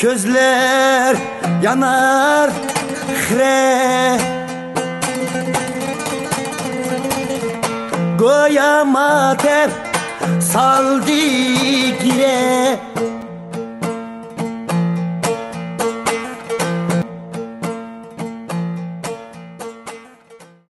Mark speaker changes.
Speaker 1: gözler yanar hre Goya mater saldi